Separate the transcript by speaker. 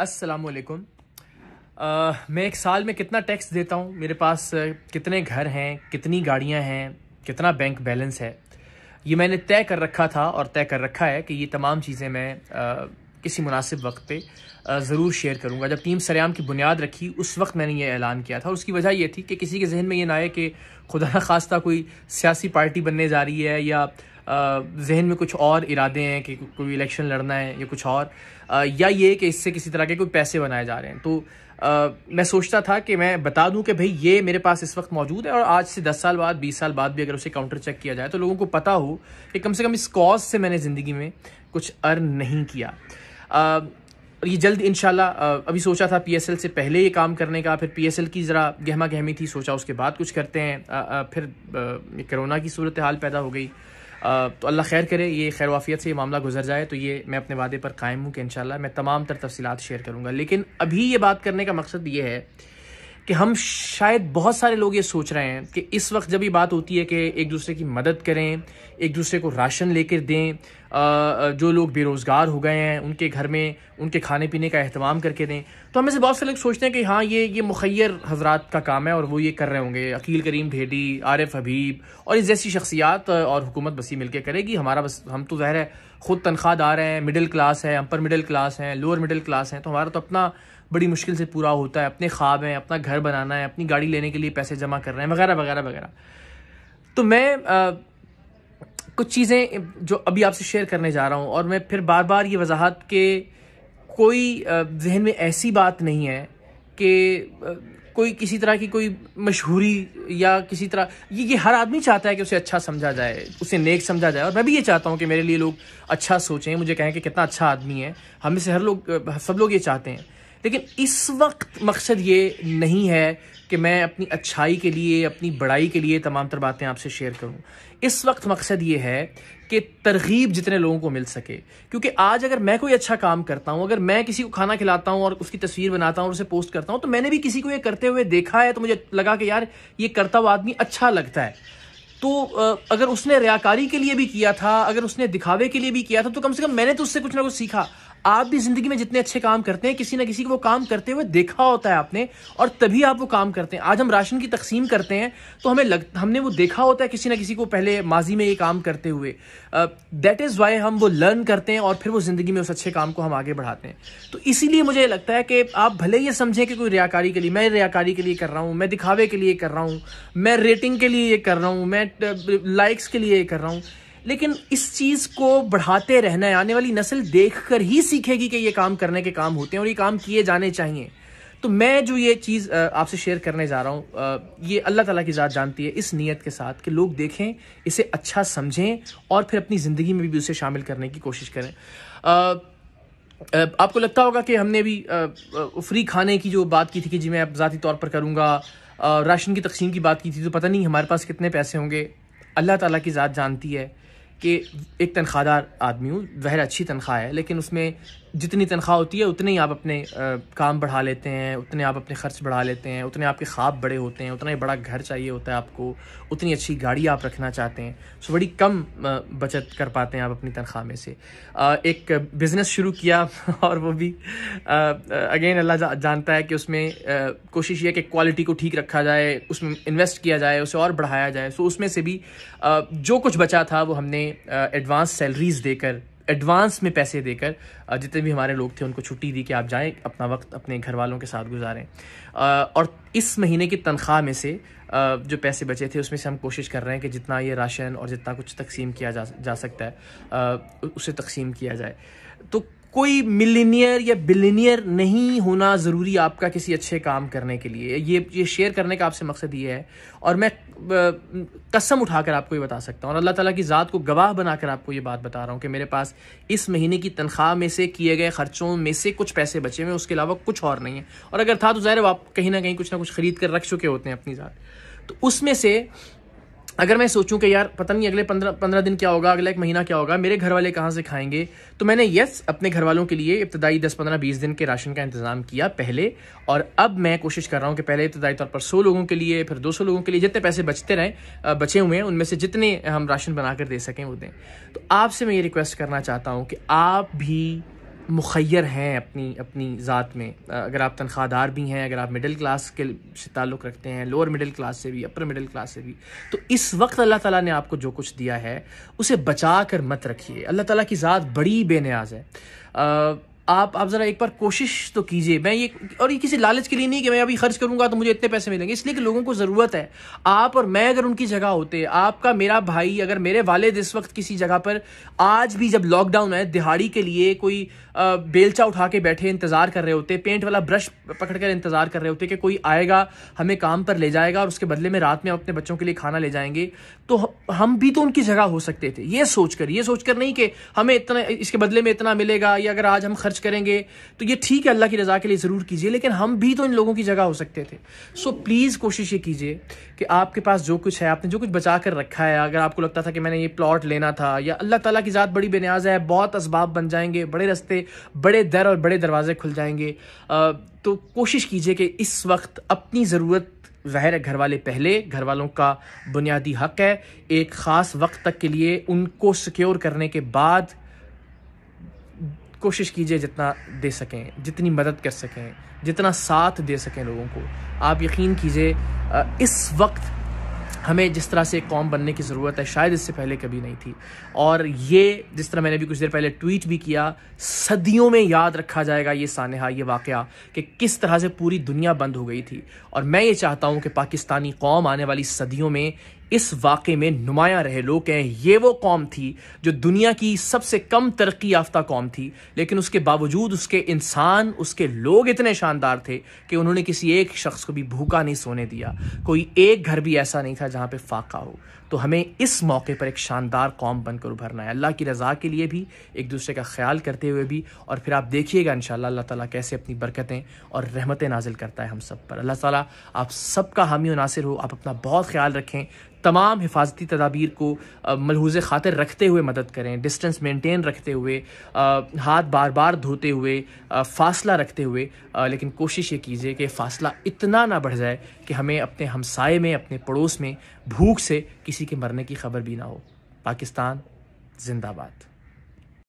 Speaker 1: असलकुम मैं एक साल में कितना टैक्स देता हूँ? मेरे पास कितने घर हैं कितनी गाड़ियाँ हैं कितना बैंक बैलेंस है? ये मैंने तय कर रखा था और तय कर रखा है कि ये तमाम चीज़ें मैं आ, किसी मुनासिब वक्त पे ज़रूर शेयर करूँगा। जब टीम सरेआम की बुनियाद रखी उस वक्त मैंने ये ऐलान किया था और उसकी वजह ये थी कि किसी के जहन में ये ना आए कि खुदा न खास्ता कोई सियासी पार्टी बनने जा रही है या जहन में कुछ और इरादे हैं कि कोई इलेक्शन लड़ना है या कुछ और या ये कि इससे किसी तरह के कोई पैसे बनाए जा रहे हैं। तो आ, मैं सोचता था कि मैं बता दूँ कि भाई ये मेरे पास इस वक्त मौजूद है और आज से दस साल बाद बीस साल बाद भी अगर उसे काउंटर चेक किया जाए तो लोगों को पता हो कि कम से कम इस कॉज से मैंने ज़िंदगी में कुछ अर्न नहीं किया। आ, ये जल्द इनशाला अभी सोचा था पीएसएल से पहले ये काम करने का फिर पीएसएल की ज़रा गहमा गहमी थी सोचा उसके बाद कुछ करते हैं। आ, आ, फिर कोरोना की सूरत हाल पैदा हो गई। तो अल्लाह खैर करे, ये खैर वाफियत से ये मामला गुजर जाए तो ये मैं अपने वादे पर कायम हूँ कि इन मैं तमाम तर तफसीत शेयर करूँगा। लेकिन अभी ये बात करने का मकसद ये है कि हम शायद बहुत सारे लोग ये सोच रहे हैं कि इस वक्त जब ये बात होती है कि एक दूसरे की मदद करें, एक दूसरे को राशन लेकर दें जो लोग बेरोज़गार हो गए हैं, उनके घर में उनके खाने पीने का अहतमाम करके दें तो हमें से बहुत से लोग सोचते हैं कि हाँ ये ये मुखैर हजरात का काम है और वो ये कर रहे होंगे। अकील करीम भेडी, आरिफ हबीब और इस जैसी शख्सियात और हुकूमत बसी मिलकर करेगी। हमारा बस, हम तो ज़ाहिर है ख़ुद तनख्वाहदार हैं, मिडिल क्लास है, अपर मिडिल क्लास हैं, लोअर मिडिल क्लास हैं तो हमारा तो अपना बड़ी मुश्किल से पूरा होता है। अपने ख्वाब हैं अपना घर बनाना है अपनी गाड़ी लेने के लिए पैसे जमा कर रहे हैं वगैरह वगैरह वगैरह। तो मैं आ, कुछ चीज़ें जो अभी आपसे शेयर करने जा रहा हूँ और मैं फिर बार बार ये वजाहत के कोई जहन में ऐसी बात नहीं है कि कोई किसी तरह की कोई मशहूरी या किसी तरह ये ये हर आदमी चाहता है कि उसे अच्छा समझा जाए उसे नेक समझा जाए। और मैं भी ये चाहता हूँ कि मेरे लिए लोग अच्छा सोचें मुझे कहें कि कितना अच्छा आदमी है। हमें से हर लोग सब लोग ये चाहते हैं। लेकिन इस वक्त मकसद ये नहीं है कि मैं अपनी अच्छाई के लिए, अपनी बड़ाई के लिए तमाम तर बातें आपसे शेयर करूँ। इस वक्त मकसद ये है कि तरगीब जितने लोगों को मिल सके। क्योंकि आज अगर मैं कोई अच्छा काम करता हूँ, अगर मैं किसी को खाना खिलाता हूँ और उसकी तस्वीर बनाता हूँ और उसे पोस्ट करता हूँ तो मैंने भी किसी को ये करते हुए देखा है तो मुझे लगा कि यार, ये करता हुआ आदमी अच्छा लगता है। तो अगर उसने रियाकारी के लिए भी किया था, अगर उसने दिखावे के लिए भी किया था तो कम से कम मैंने तो उससे कुछ ना कुछ सीखा। आप भी ज़िंदगी में जितने अच्छे काम करते हैं, किसी ना किसी को वो काम करते हुए देखा होता है आपने, और तभी आप वो काम करते हैं। आज हम राशन की तकसीम करते हैं तो हमें लग, हमने वो देखा होता है किसी ना किसी को पहले माजी में ये काम करते हुए। दैट इज़ वाई हम वो लर्न करते हैं, और फिर वो ज़िंदगी में उस अच्छे काम को हम आगे बढ़ाते हैं। तो इसीलिए मुझे लगता है कि आप भले ये समझें कि कोई रियाकारी के लिए, मैं रियाकारी के लिए कर रहा हूँ, मैं दिखावे के लिए कर रहा हूँ, मैं रेटिंग के लिए ये कर रहा हूँ, मैं लाइक्स के लिए ये कर रहा हूँ लेकिन इस चीज़ को बढ़ाते रहना है। आने वाली नस्ल देखकर ही सीखेगी कि ये काम करने के काम होते हैं और ये काम किए जाने चाहिए। तो मैं जो ये चीज़ आपसे शेयर करने जा रहा हूँ ये अल्लाह ताला की ज़ात जानती है इस नीयत के साथ कि लोग देखें, इसे अच्छा समझें और फिर अपनी ज़िंदगी में भी उसे शामिल करने की कोशिश करें। आपको लगता होगा कि हमने भी फ्री खाने की जो बात की थी कि जी मैं ज़ाती तौर पर करूँगा राशन की तकसीम की बात की थी तो पता नहीं हमारे पास कितने पैसे होंगे। अल्लाह ताला की ज़ात जानती है कि एक तनख्वाहदार आदमी हूँ वह अच्छी तनख्वाह है लेकिन उसमें जितनी तनख्वाह होती है उतने ही आप अपने काम बढ़ा लेते हैं उतने आप अपने खर्च बढ़ा लेते हैं उतने आपके ख्वाब बड़े होते हैं उतना ही बड़ा घर चाहिए होता है आपको उतनी अच्छी गाड़ी आप रखना चाहते हैं। सो बड़ी कम बचत कर पाते हैं आप अपनी तनख्वाह में से। एक बिज़नेस शुरू किया और वो भी अगेन अल्लाह जा, जानता है कि उसमें कोशिश ये कि क्वालिटी को ठीक रखा जाए उसमें इन्वेस्ट किया जाए उसे और बढ़ाया जाए। सो उसमें से भी जो कुछ बचा था वो हमने एडवांस सैलरीज देकर एडवांस में पैसे देकर जितने भी हमारे लोग थे, उनको छुट्टी दी कि आप जाएँ, अपना वक्त अपने घर वालों के साथ गुजारें। और इस महीने की तनख्वाह में से जो पैसे बचे थे, उसमें से हम कोशिश कर रहे हैं कि जितना ये राशन और जितना कुछ तकसीम किया जा जा सकता है उसे तकसीम किया जाए। तो कोई मिलीनियर या बिलीनियर नहीं होना ज़रूरी आपका किसी अच्छे काम करने के लिए। ये ये शेयर करने का आपसे मकसद ये है। और मैं कसम उठाकर आपको ये बता सकता हूँ और अल्लाह ताला की ज़ात को गवाह बनाकर आपको ये बात बता रहा हूँ कि मेरे पास इस महीने की तनख्वाह में से किए गए खर्चों में से कुछ पैसे बचे हुए उसके अलावा कुछ और नहीं है। और अगर था तो ज़ाहिर आप कहीं ना कहीं कुछ ना कुछ ख़रीद कर रख चुके होते हैं अपनी ज़ात। तो उसमें से अगर मैं सोचूं कि यार, पता नहीं अगले पंद्रह पंद्रह दिन क्या होगा, अगला एक महीना क्या होगा, मेरे घर वाले कहाँ से खाएँगे? तो मैंने यस अपने घर वालों के लिए इब्तदाई दस, पंद्रह, बीस दिन के राशन का इंतज़ाम किया पहले। और अब मैं कोशिश कर रहा हूँ कि पहले इब्तदाई तौर पर सौ लोगों के लिए, फिर दो सौ लोगों के लिए जितने पैसे बचते रहें बचे हुए हैं, उनमें से जितने हम राशन बना कर दे सकें वो दें। तो आपसे मैं ये रिक्वेस्ट करना चाहता हूँ कि आप भी मुखैर हैं अपनी अपनी ज़ात में। अगर आप तनख्वाहदार भी हैं, अगर आप मिडिल क्लास के से ताल्लुक़ रखते हैं लोअर मिडिल क्लास से भी अपर मिडिल क्लास से भी तो इस वक्त अल्लाह ताला ने आपको जो कुछ दिया है, उसे बचा कर मत रखिए। अल्लाह ताला की ज़ात बड़ी बेनियाज है। आप आप ज़रा एक बार कोशिश तो कीजिए। मैं ये, और ये किसी लालच के लिए नहीं कि मैं अभी खर्च करूँगा तो मुझे इतने पैसे मिलेंगे। इसलिए कि लोगों को ज़रूरत है। आप और मैं अगर उनकी जगह होते, आपका मेरा भाई, अगर मेरे वालिद इस वक्त किसी जगह पर, आज भी जब लॉकडाउन है, दिहाड़ी के लिए कोई बेलचा उठा के बैठे इंतज़ार कर रहे होते पेंट वाला ब्रश पकड़ कर इंतज़ार कर रहे होते कि कोई आएगा, हमें काम पर ले जाएगा और उसके बदले में रात में अपने बच्चों के लिए खाना ले जाएँगे तो हम भी तो उनकी जगह हो सकते थे। ये सोचकर ये सोचकर नहीं कि हमें इतना, इसके बदले में इतना मिलेगा या अगर आज हम खर्च करेंगे तो ये ठीक है, अल्लाह की रज़ा के लिए ज़रूर कीजिए, लेकिन हम भी तो इन लोगों की जगह हो सकते थे। सो प्लीज़ कोशिश ये कीजिए कि आपके पास जो कुछ है, आपने जो कुछ बचा कर रखा है, अगर आपको लगता था कि मैंने ये प्लॉट लेना था, या अल्लाह ताला की ज़ात बड़ी बेनियाज है, बहुत इसबाब बन जाएँगे, बड़े रस्ते, बड़े दर और बड़े दरवाजे खुल जाएँगे। तो कोशिश कीजिए कि इस वक्त अपनी ज़रूरत ज़ाहिर है घर वाले पहले घर वालों का बुनियादी हक है। एक ख़ास वक्त तक के लिए उनको सिक्योर करने के बाद कोशिश कीजिए जितना दे सकें, जितनी मदद कर सकें, जितना साथ दे सकें लोगों को। आप यकीन कीजिए इस वक्त हमें जिस तरह से कॉम बनने की ज़रूरत है, शायद इससे पहले कभी नहीं थी। और ये, जिस तरह मैंने भी कुछ देर पहले ट्वीट भी किया, सदियों में याद रखा जाएगा ये सानहा, ये वाक़ कि किस तरह से पूरी दुनिया बंद हो गई थी। और मैं ये चाहता हूँ कि पाकिस्तानी कौम आने वाली सदियों में इस वाक़े में नुमाया रहे लोग हैं। ये वो कौम थी जो दुनिया की सबसे कम तरक्की याफ्ता कौम थी। लेकिन उसके बावजूद उसके इंसान, उसके लोग इतने शानदार थे कि उन्होंने किसी एक शख्स को भी भूखा नहीं सोने दिया। कोई एक घर भी ऐसा नहीं था जहाँ पर फाका हो। तो हमें इस मौके पर एक शानदार कौम बनकर उभरना है। अल्लाह की रज़ा के लिए भी, एक दूसरे का ख्याल करते हुए भी, और फिर आप देखिएगा इन अल्लाह ताला कैसे अपनी बरकतें और रहमतें नाजिल करता है हम सब पर। अल्लाह ताला आप सबका हामी नासिर हो, आप अपना बहुत ख्याल रखें, तमाम हिफाजती तदाबीर को मलहूज ख़ातिर रखते हुए मदद करें, डिस्टेंस मेंटेन रखते हुए हाथ बार बार धोते हुए फ़ासला रखते हुए लेकिन कोशिश ये कीजिए कि फ़ासला इतना ना बढ़ जाए कि हमें अपने हमसाए में, अपने पड़ोस में भूख से किसी के मरने की खबर भी ना हो। पाकिस्तान जिंदाबाद।